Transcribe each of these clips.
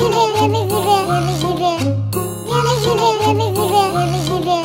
Yürüyemiz gibi, yürüyemiz gibi. Yürüyemiz gibi, yürüyemiz gibi.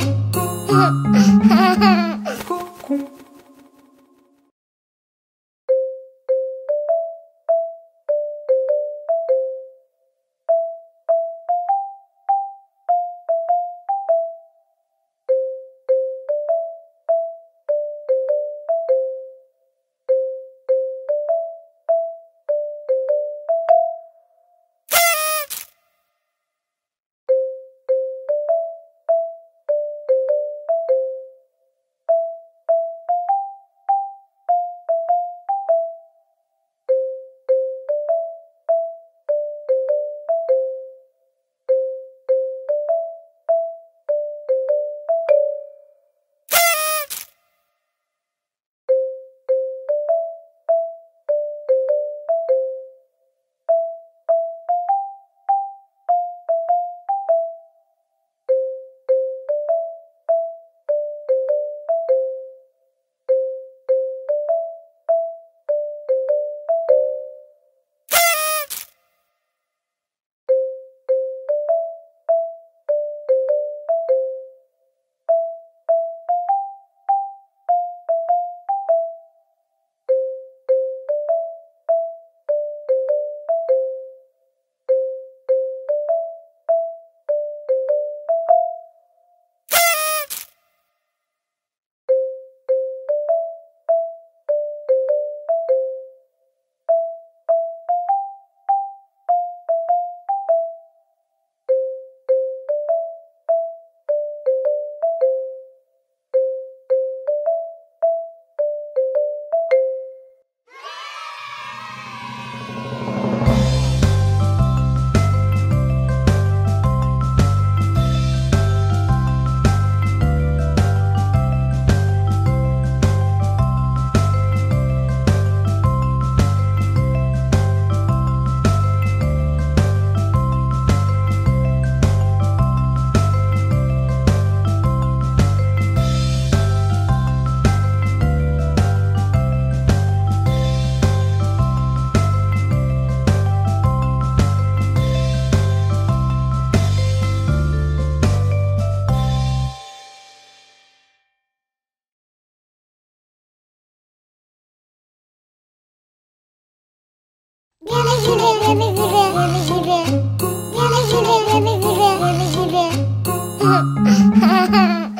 gibi.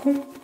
con.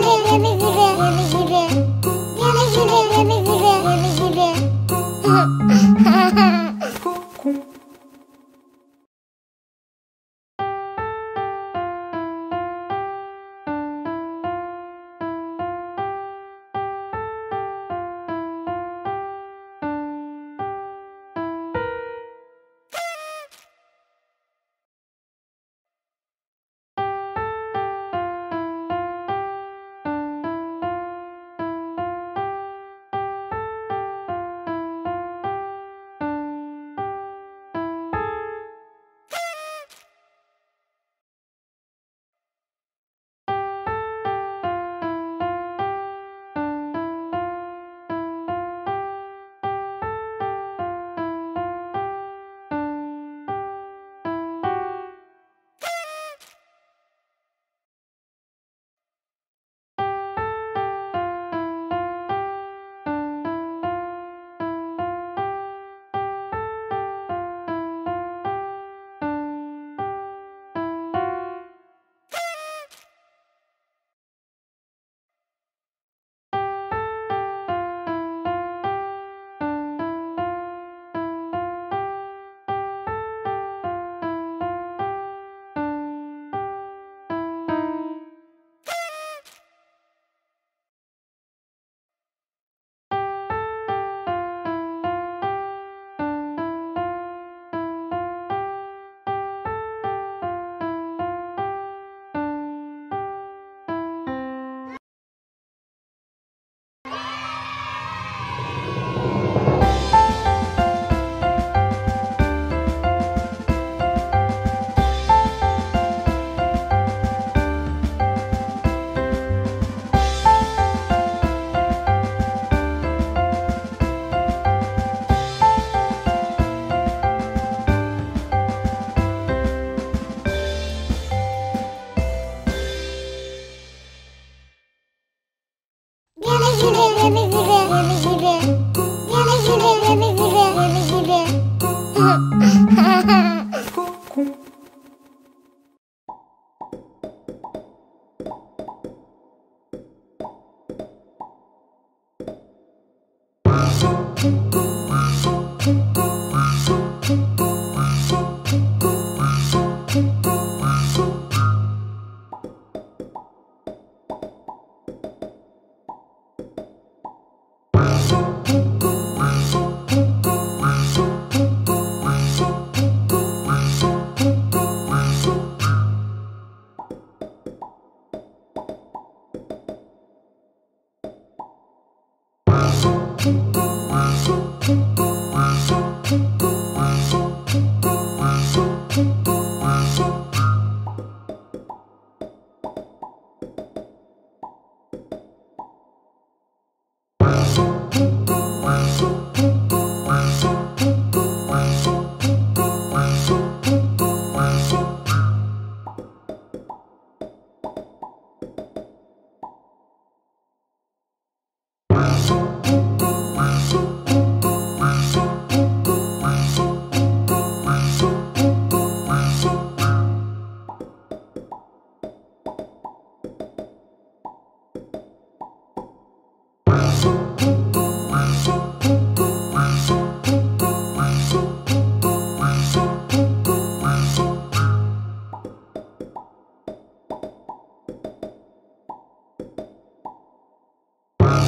Let me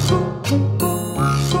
Thank you.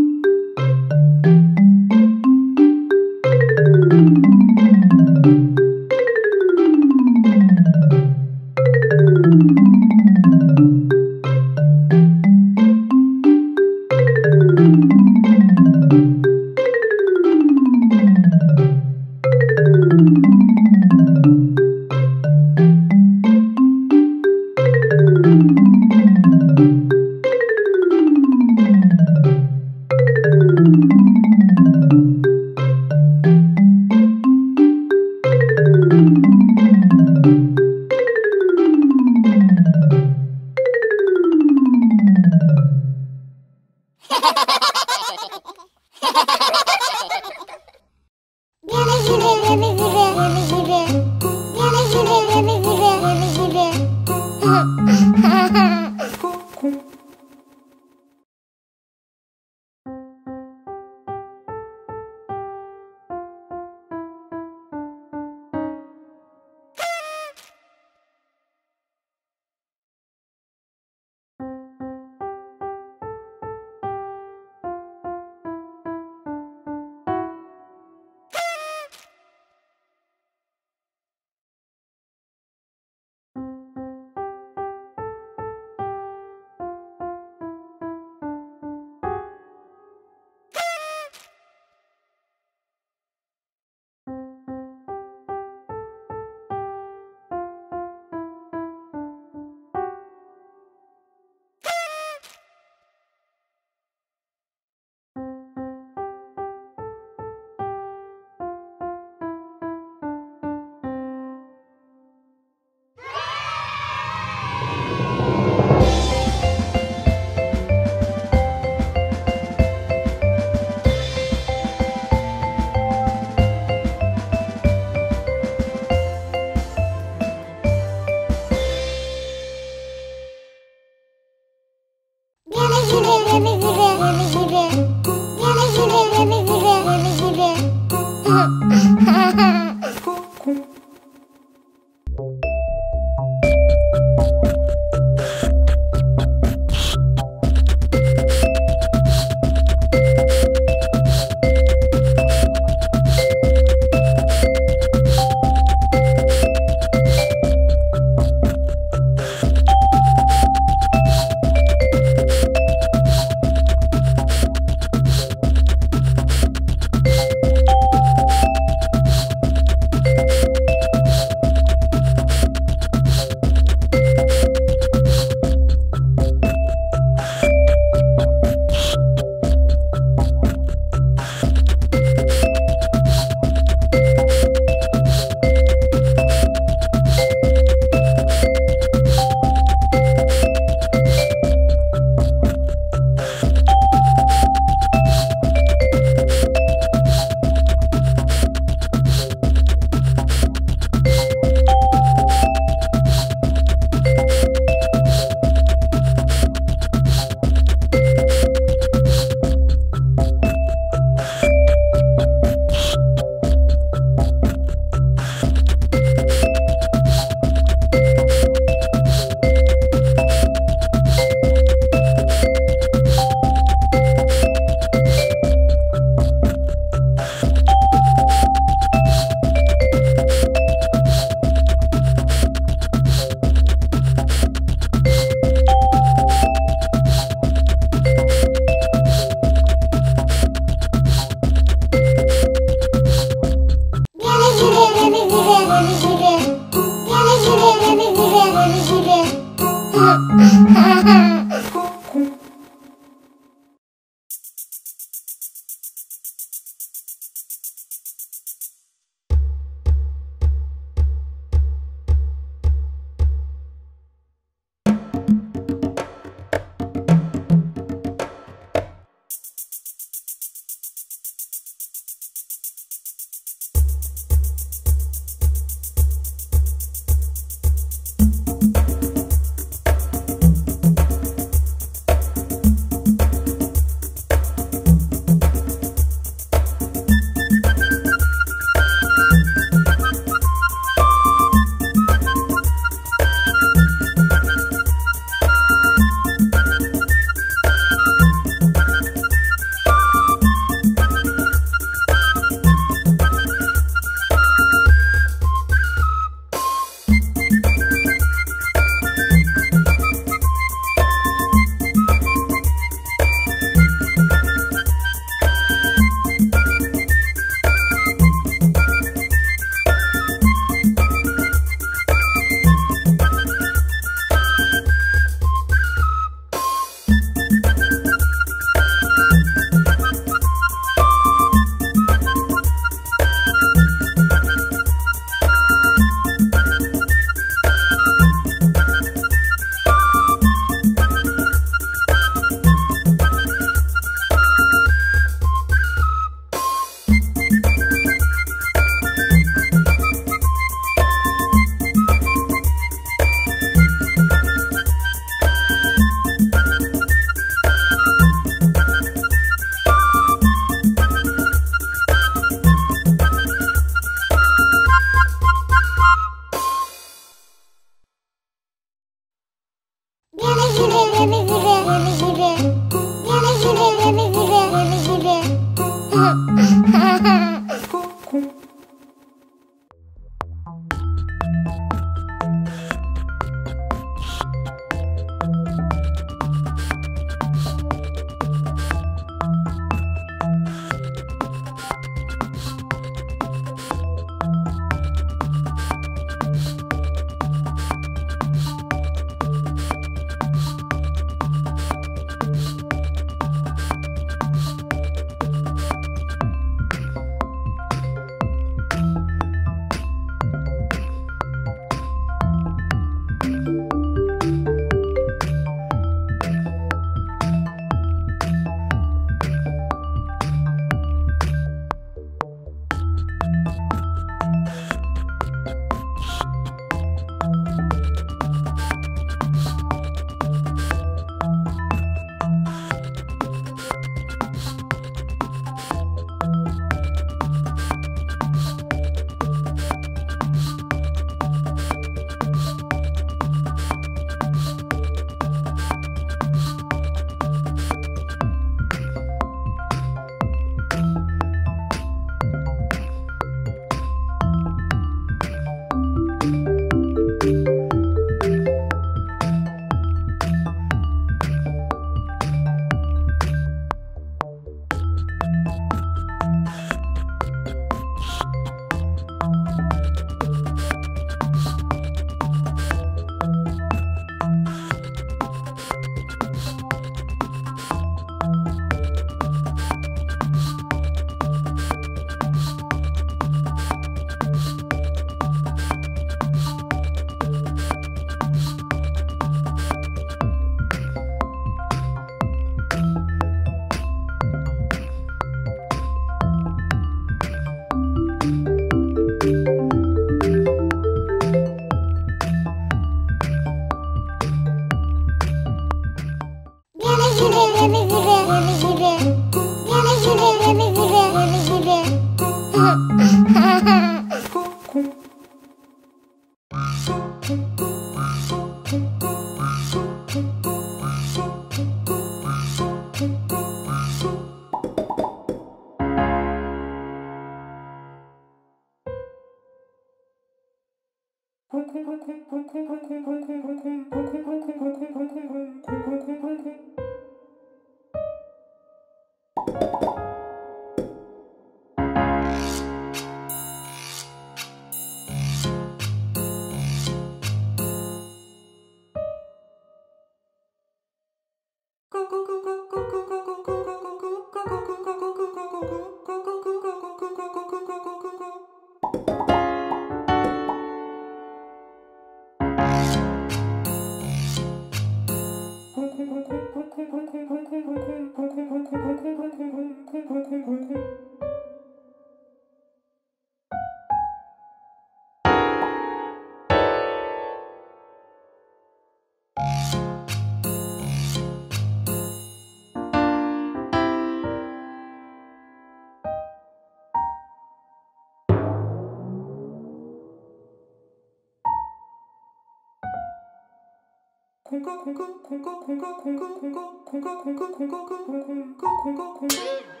공고 공고 공고 공고 공고 공고 공고 공고 공고 공고 공고 공고 공고